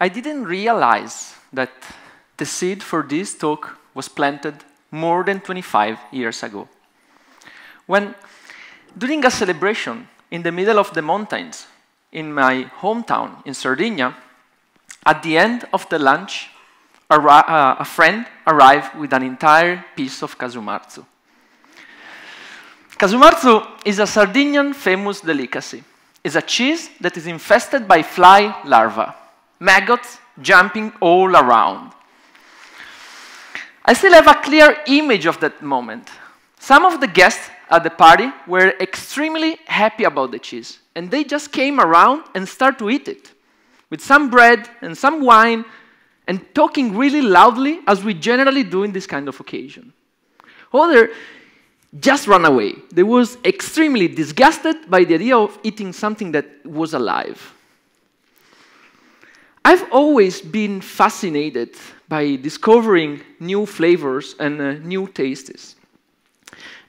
I didn't realize that the seed for this talk was planted more than 25 years ago. When, during a celebration in the middle of the mountains in my hometown in Sardinia, at the end of the lunch, a, uh, a friend arrived with an entire piece of casu marzu. Casumarzu is a Sardinian famous delicacy. It's a cheese that is infested by fly larvae, maggots jumping all around. I still have a clear image of that moment. Some of the guests at the party were extremely happy about the cheese, and they just came around and started to eat it with some bread and some wine and talking really loudly as we generally do in this kind of occasion. Other just ran away. They was extremely disgusted by the idea of eating something that was alive. I've always been fascinated by discovering new flavors and uh, new tastes.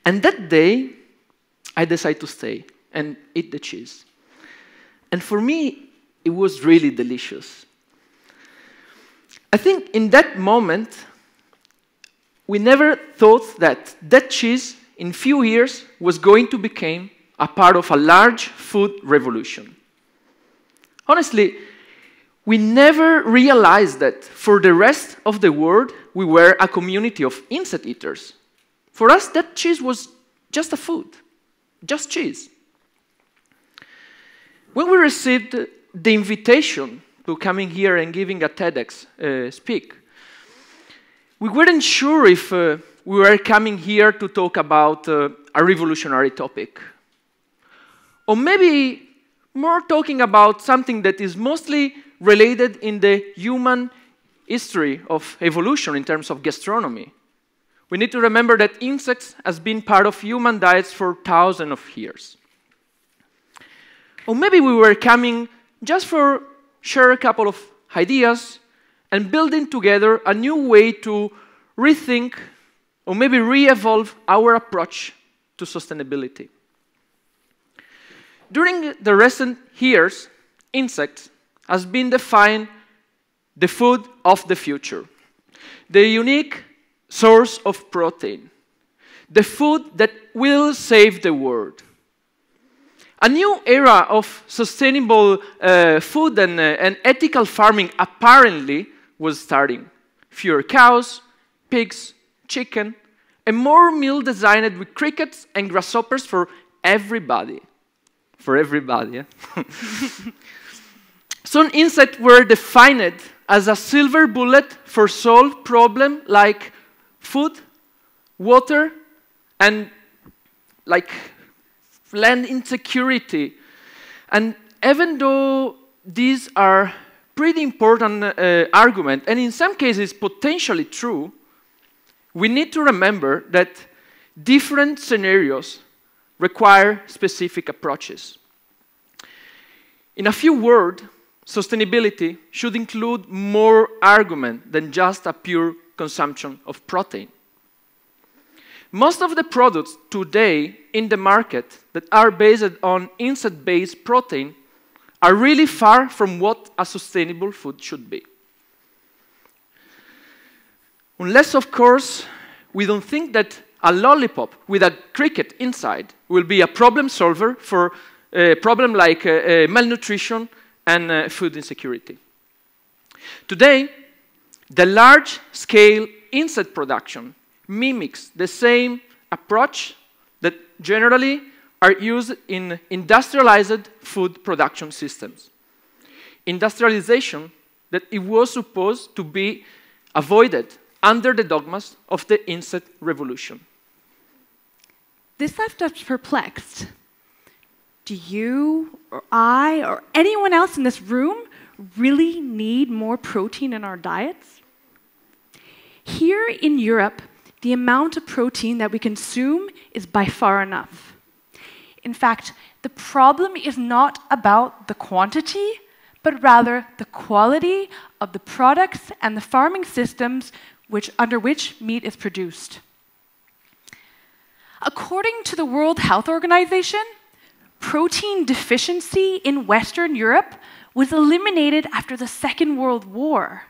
And that day, I decided to stay and eat the cheese. And for me, it was really delicious. I think in that moment, we never thought that that cheese in few years was going to become a part of a large food revolution. Honestly, we never realized that for the rest of the world, we were a community of insect eaters. For us, that cheese was just a food, just cheese. When we received the invitation to coming here and giving a TEDx uh, speak, we weren't sure if uh, we were coming here to talk about uh, a revolutionary topic. Or maybe more talking about something that is mostly related in the human history of evolution in terms of gastronomy. We need to remember that insects has been part of human diets for thousands of years. Or maybe we were coming just for share a couple of ideas and building together a new way to rethink or maybe re-evolve our approach to sustainability. During the recent years, insects has been defined the food of the future, the unique source of protein, the food that will save the world. A new era of sustainable uh, food and, uh, and ethical farming apparently was starting. Fewer cows, pigs, chicken, and more meal designed with crickets and grasshoppers for everybody. For everybody? Some insects were defined as a silver bullet for solve problems like food, water, and like land insecurity. And even though these are pretty important uh, argument, and in some cases potentially true, we need to remember that different scenarios require specific approaches. In a few words, sustainability should include more argument than just a pure consumption of protein. Most of the products today in the market that are based on insect-based protein are really far from what a sustainable food should be. Unless, of course, we don't think that a lollipop with a cricket inside will be a problem solver for a problem like uh, uh, malnutrition and uh, food insecurity. Today, the large-scale insect production mimics the same approach that generally are used in industrialized food production systems. Industrialization that it was supposed to be avoided under the dogmas of the insect revolution. This left us perplexed. Do you or I or anyone else in this room really need more protein in our diets? Here in Europe, the amount of protein that we consume is by far enough. In fact, the problem is not about the quantity, but rather the quality of the products and the farming systems which, under which meat is produced. According to the World Health Organization, protein deficiency in Western Europe was eliminated after the Second World War.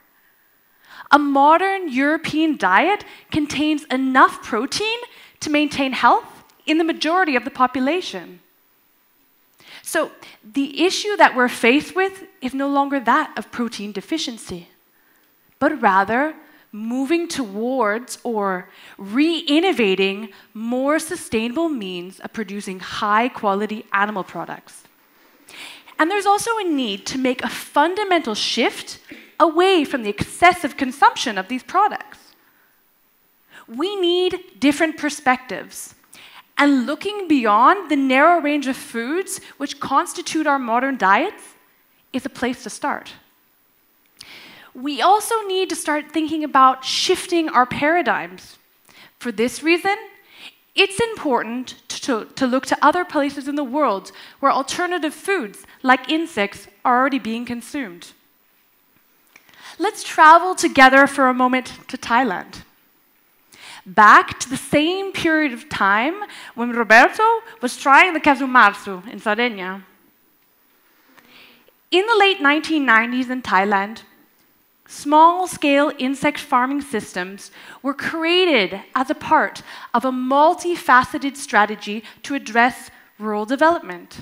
A modern European diet contains enough protein to maintain health in the majority of the population. So, the issue that we're faced with is no longer that of protein deficiency, but rather moving towards or re innovating more sustainable means of producing high quality animal products. And there's also a need to make a fundamental shift away from the excessive consumption of these products. We need different perspectives. And looking beyond the narrow range of foods which constitute our modern diets is a place to start we also need to start thinking about shifting our paradigms. For this reason, it's important to, to, look to other places in the world where alternative foods, like insects, are already being consumed. Let's travel together for a moment to Thailand. Back to the same period of time when Roberto was trying the casu marzu in Sardinia. In the late 1990s in Thailand, Small scale insect farming systems were created as a part of a multifaceted strategy to address rural development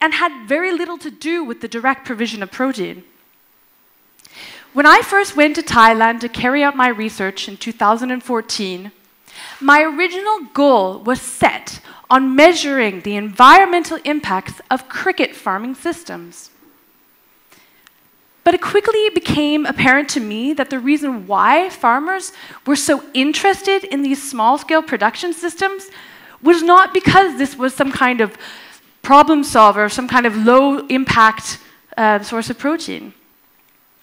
and had very little to do with the direct provision of protein. When I first went to Thailand to carry out my research in 2014, my original goal was set on measuring the environmental impacts of cricket farming systems. But it quickly became apparent to me that the reason why farmers were so interested in these small scale production systems was not because this was some kind of problem solver, some kind of low impact uh, source of protein.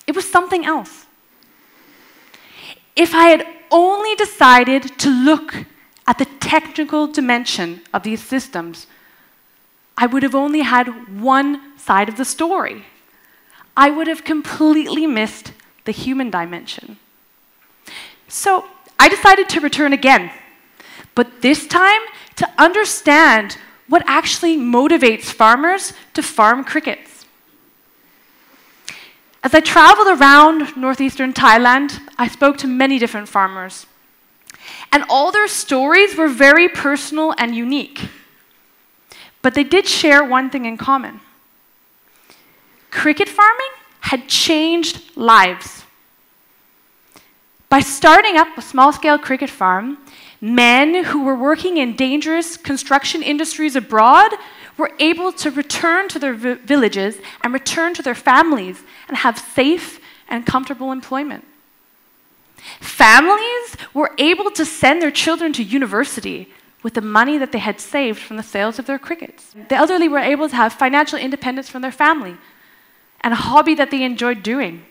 It was something else. If I had only decided to look at the technical dimension of these systems, I would have only had one side of the story. I would have completely missed the human dimension. So I decided to return again, but this time to understand what actually motivates farmers to farm crickets. As I traveled around northeastern Thailand, I spoke to many different farmers. And all their stories were very personal and unique. But they did share one thing in common cricket farming had changed lives. By starting up a small scale cricket farm, men who were working in dangerous construction industries abroad were able to return to their villages and return to their families and have safe and comfortable employment. Families were able to send their children to university with the money that they had saved from the sales of their crickets. The elderly were able to have financial independence from their family and a hobby that they enjoyed doing,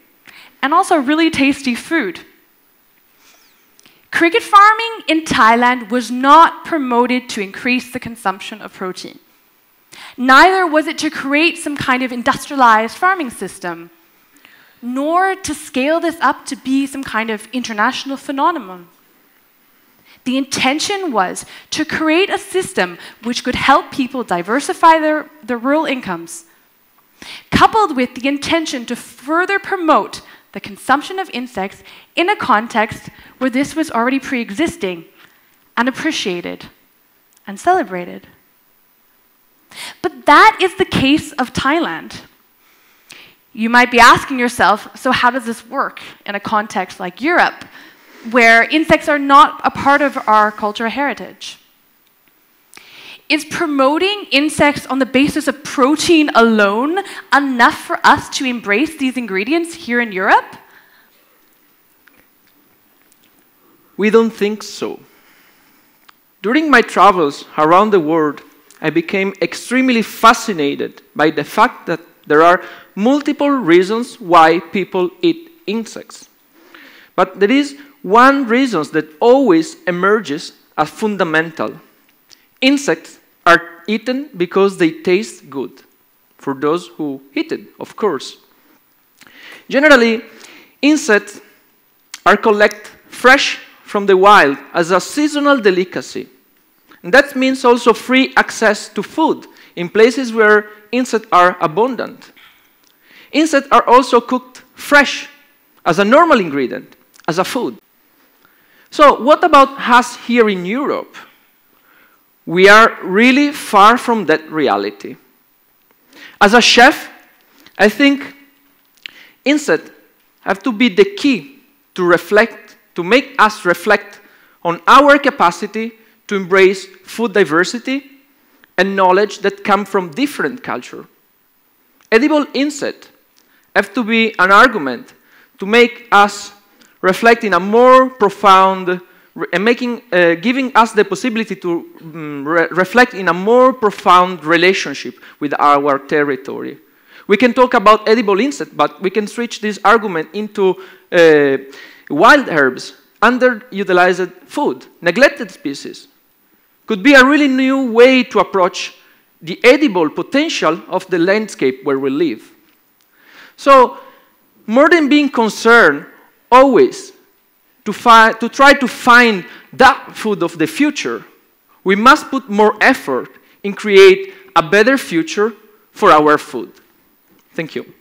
and also really tasty food. Cricket farming in Thailand was not promoted to increase the consumption of protein. Neither was it to create some kind of industrialized farming system, nor to scale this up to be some kind of international phenomenon. The intention was to create a system which could help people diversify their, their rural incomes coupled with the intention to further promote the consumption of insects in a context where this was already pre existing and appreciated and celebrated. But that is the case of Thailand. You might be asking yourself so, how does this work in a context like Europe, where insects are not a part of our cultural heritage? Is promoting insects on the basis of protein alone enough for us to embrace these ingredients here in Europe? We don't think so. During my travels around the world, I became extremely fascinated by the fact that there are multiple reasons why people eat insects. But there is one reason that always emerges as fundamental. Insects are eaten because they taste good, for those who eat it, of course. Generally, insects are collected fresh from the wild as a seasonal delicacy. And that means also free access to food in places where insects are abundant. insects are also cooked fresh as a normal ingredient, as a food. So, what about us here in Europe? We are really far from that reality. As a chef, I think insects have to be the key to reflect, to make us reflect on our capacity to embrace food diversity and knowledge that come from different culture. Edible insects have to be an argument to make us reflect in a more profound and making, uh, giving us the possibility to um, re reflect in a more profound relationship with our territory. We can talk about edible insects, but we can switch this argument into uh, wild herbs, underutilized food, neglected species. Could be a really new way to approach the edible potential of the landscape where we live. So, more than being concerned always to, to try to find that food of the future, we must put more effort in create a better future for our food. Thank you.